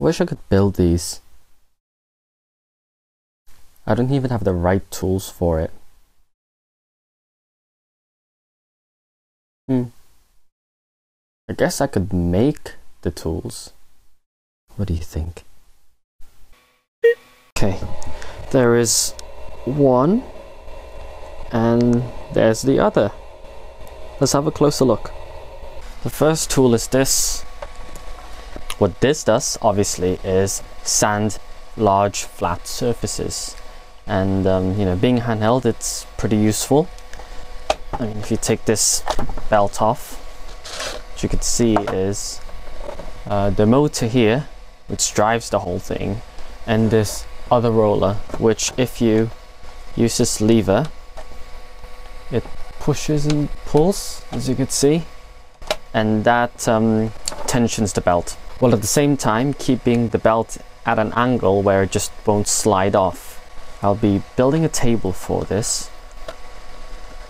Wish I could build these. I don't even have the right tools for it. Hmm. I guess I could make the tools. What do you think? Okay, there is one, and there's the other. Let's have a closer look. The first tool is this. What this does, obviously, is sand large flat surfaces. And, um, you know, being handheld, it's pretty useful. I mean, if you take this belt off, what you can see is uh, the motor here, which drives the whole thing, and this other roller, which if you use this lever, it pushes and pulls, as you can see, and that um, tensions the belt. While at the same time keeping the belt at an angle where it just won't slide off. I'll be building a table for this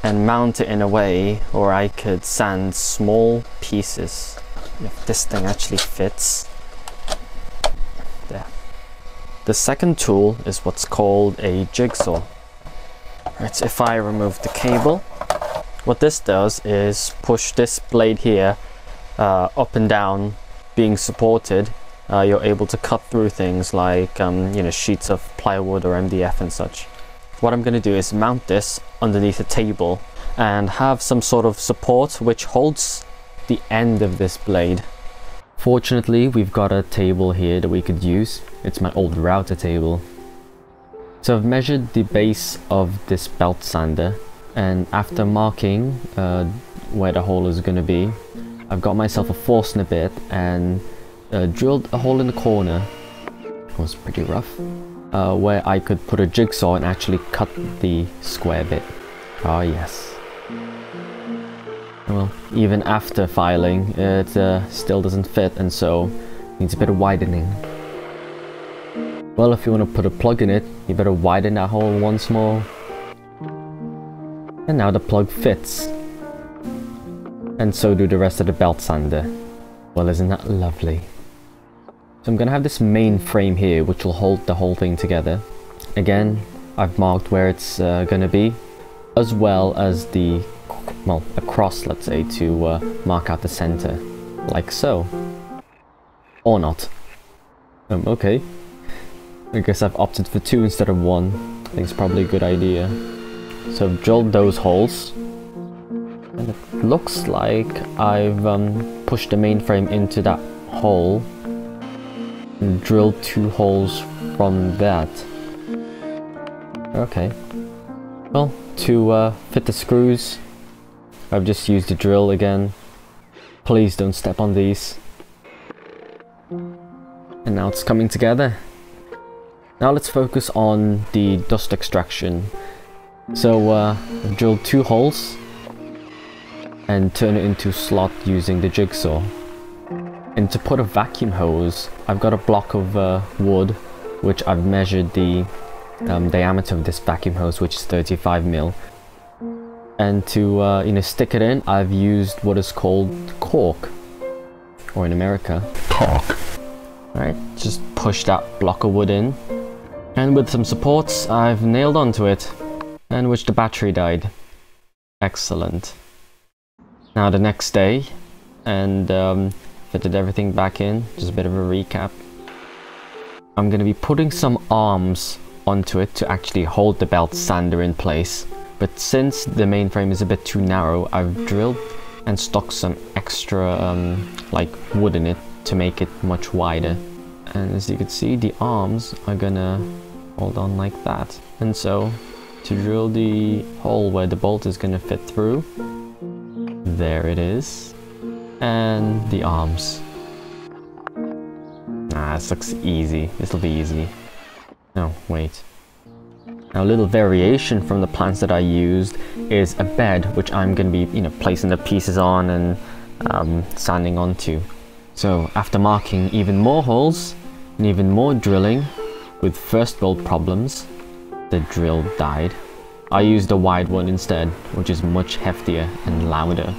and mount it in a way where I could sand small pieces if this thing actually fits. There. The second tool is what's called a jigsaw. Right, if I remove the cable, what this does is push this blade here uh, up and down being supported uh, you're able to cut through things like um, you know sheets of plywood or MDF and such. What I'm going to do is mount this underneath a table and have some sort of support which holds the end of this blade. Fortunately we've got a table here that we could use. It's my old router table. So I've measured the base of this belt sander and after marking uh, where the hole is going to be I've got myself a Forstner bit and uh, drilled a hole in the corner. It was pretty rough. Uh, where I could put a jigsaw and actually cut the square bit. Ah yes. Well, even after filing, it uh, still doesn't fit and so needs a bit of widening. Well, if you want to put a plug in it, you better widen that hole once more. And now the plug fits. And so do the rest of the belt sander. Well, isn't that lovely? So I'm going to have this main frame here which will hold the whole thing together. Again, I've marked where it's uh, going to be, as well as the, well, a cross, let's say, to uh, mark out the center, like so. Or not. Um, okay. I guess I've opted for two instead of one. I think it's probably a good idea. So I've drilled those holes. Looks like I've um, pushed the mainframe into that hole and drilled two holes from that. Okay. Well, to uh, fit the screws, I've just used the drill again. Please don't step on these. And now it's coming together. Now let's focus on the dust extraction. So uh, I've drilled two holes and turn it into slot using the jigsaw. And to put a vacuum hose, I've got a block of uh, wood, which I've measured the um, diameter of this vacuum hose, which is 35 mil. And to uh, you know stick it in, I've used what is called cork, or in America, cork. Right, just push that block of wood in, and with some supports, I've nailed onto it, and which the battery died. Excellent. Now the next day, and um, fitted everything back in, just a bit of a recap. I'm going to be putting some arms onto it to actually hold the belt sander in place. But since the mainframe is a bit too narrow, I've drilled and stuck some extra um, like wood in it to make it much wider. And as you can see, the arms are gonna hold on like that. And so, to drill the hole where the bolt is gonna fit through, there it is and the arms. Ah, this looks easy. This will be easy. No, wait. Now a little variation from the plans that I used is a bed which I'm going to be, you know, placing the pieces on and um, sanding onto. So after marking even more holes and even more drilling with first world problems, the drill died. I used a wide one instead, which is much heftier and louder.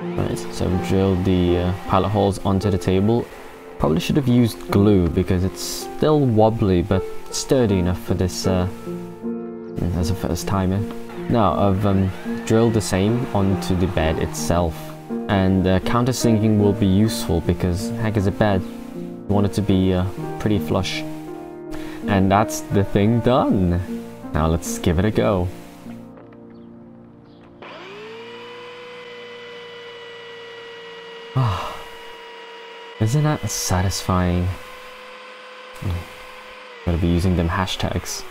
Right, so I've drilled the uh, pilot holes onto the table Probably should have used glue because it's still wobbly but sturdy enough for this uh, mm, as a first timer. Now I've um, drilled the same onto the bed itself and uh, countersinking will be useful because heck is a bed. You want it to be uh, pretty flush. And that's the thing done. Now let's give it a go. Ah, Isn't that satisfying? Mm. Gotta be using them hashtags.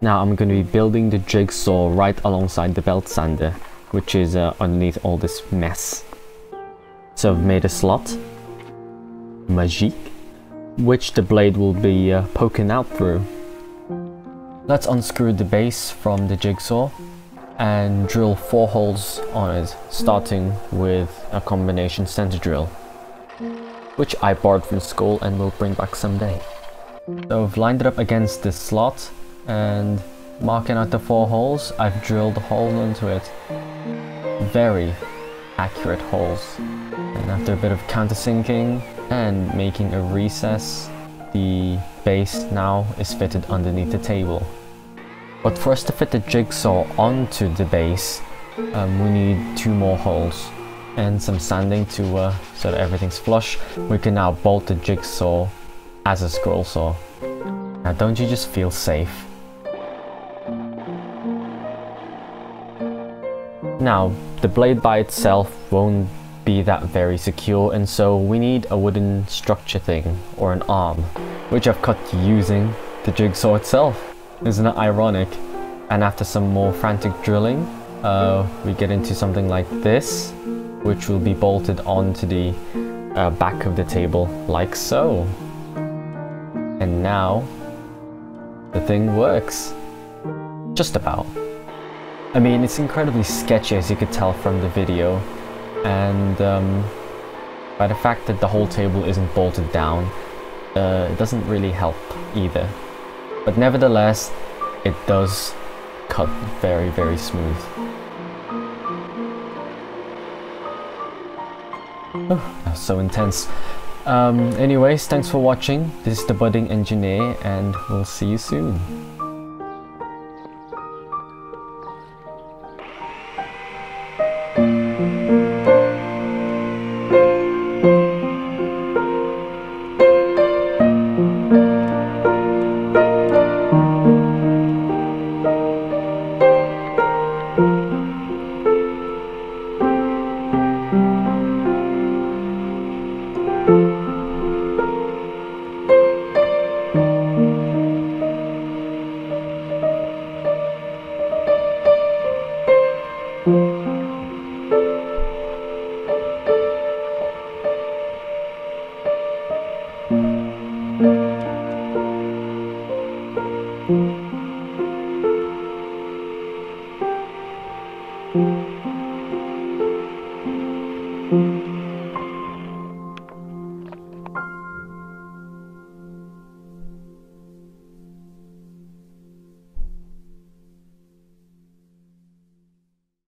Now I'm going to be building the jigsaw right alongside the belt sander, which is uh, underneath all this mess. So I've made a slot, magique, which the blade will be uh, poking out through. Let's unscrew the base from the jigsaw and drill four holes on it, starting with a combination center drill, which I borrowed from school and will bring back someday. So I've lined it up against this slot and marking out the four holes, I've drilled a hole into it. Very accurate holes. And after a bit of countersinking and making a recess, the base now is fitted underneath the table. But for us to fit the jigsaw onto the base, um, we need two more holes and some sanding to uh, so that everything's flush. We can now bolt the jigsaw as a scroll saw. Now don't you just feel safe? Now, the blade by itself won't be that very secure and so we need a wooden structure thing or an arm, which I've cut using the jigsaw itself. Isn't it ironic? And after some more frantic drilling, uh, we get into something like this, which will be bolted onto the uh, back of the table like so. And now, the thing works. Just about. I mean, it's incredibly sketchy as you could tell from the video, and um, by the fact that the whole table isn't bolted down, uh, it doesn't really help either. But nevertheless, it does cut very, very smooth. Oh, that was so intense. Um, anyways, thanks for watching. This is the Budding Engineer, and we'll see you soon.